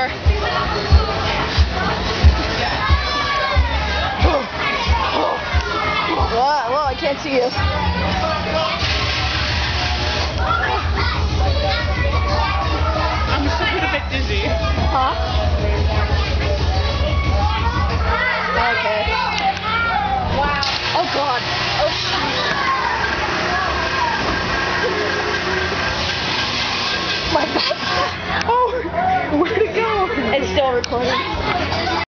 more. Whoa, whoa, I can't see you. still recording.